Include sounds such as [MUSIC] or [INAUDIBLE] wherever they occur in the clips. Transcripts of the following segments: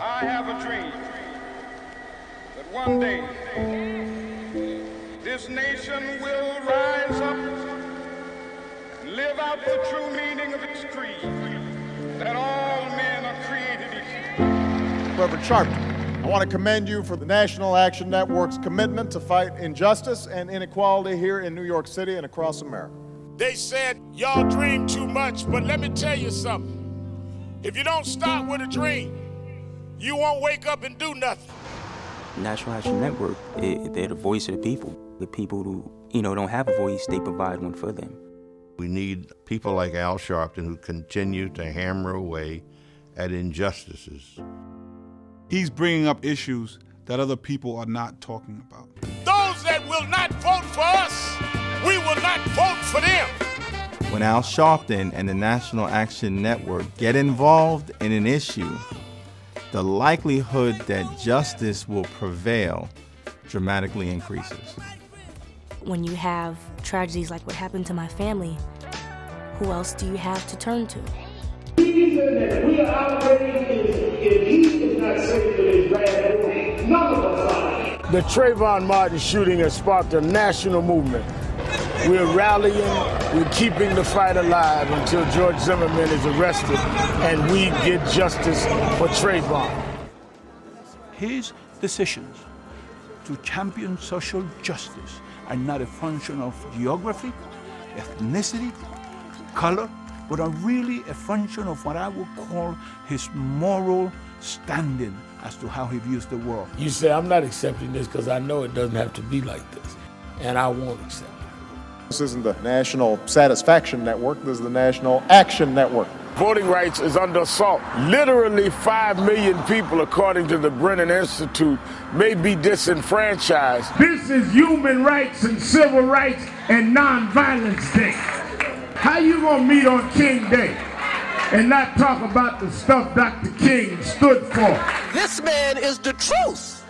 I have a dream that one day this nation will rise up and live out the true meaning of its creed that all men are created equal. Reverend Sharpton, I want to commend you for the National Action Network's commitment to fight injustice and inequality here in New York City and across America. They said, y'all dream too much, but let me tell you something. If you don't start with a dream, you won't wake up and do nothing. National Action Network, it, they're the voice of the people. The people who, you know, don't have a voice, they provide one for them. We need people like Al Sharpton who continue to hammer away at injustices. He's bringing up issues that other people are not talking about. Those that will not vote for us, we will not vote for them. When Al Sharpton and the National Action Network get involved in an issue, the likelihood that justice will prevail dramatically increases. When you have tragedies like what happened to my family, who else do you have to turn to? The reason that we are outraged is if he is not safe in his bad none of us are. The Trayvon Martin shooting has sparked a national movement. We're rallying, we're keeping the fight alive until George Zimmerman is arrested and we get justice for Trayvon. His decisions to champion social justice are not a function of geography, ethnicity, color, but are really a function of what I would call his moral standing as to how he views the world. You say, I'm not accepting this because I know it doesn't have to be like this, and I won't accept it. This isn't the National Satisfaction Network, this is the National Action Network. Voting rights is under assault. Literally 5 million people, according to the Brennan Institute, may be disenfranchised. This is Human Rights and Civil Rights and Nonviolence Day. How you gonna meet on King Day and not talk about the stuff Dr. King stood for? This man is the truth.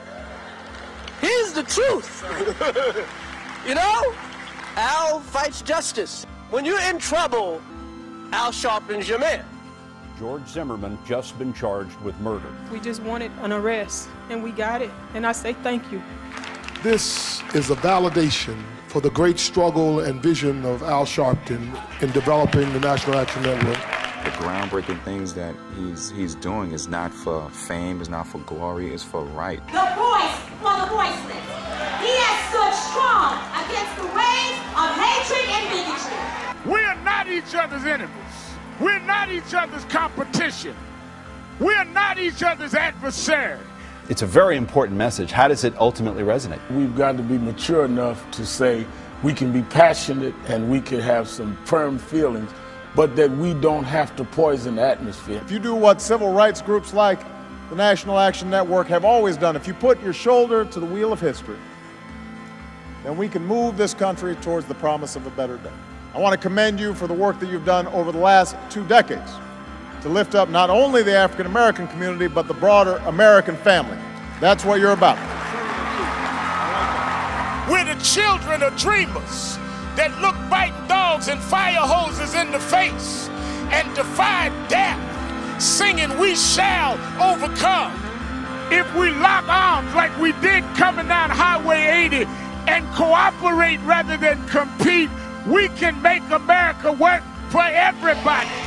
He's the truth. [LAUGHS] you know? Al fights justice. When you're in trouble, Al Sharpton's your man. George Zimmerman just been charged with murder. We just wanted an arrest, and we got it. And I say thank you. This is a validation for the great struggle and vision of Al Sharpton in developing the National Action Network. The groundbreaking things that he's he's doing is not for fame, is not for glory, is for right. The voice for the voiceless. He has stood strong against the waves of hatred and bigotry. We are not each other's enemies. We're not each other's competition. We're not each other's adversary. It's a very important message. How does it ultimately resonate? We've got to be mature enough to say we can be passionate and we can have some firm feelings, but that we don't have to poison the atmosphere. If you do what civil rights groups like the National Action Network have always done, if you put your shoulder to the wheel of history, then we can move this country towards the promise of a better day. I want to commend you for the work that you've done over the last two decades to lift up not only the African American community, but the broader American family. That's what you're about. We're the children of dreamers that look biting dogs and fire hoses in the face and defy death, singing, We shall overcome. If we lock arms like we did coming down Highway 80 and cooperate rather than compete, we can make America work for everybody.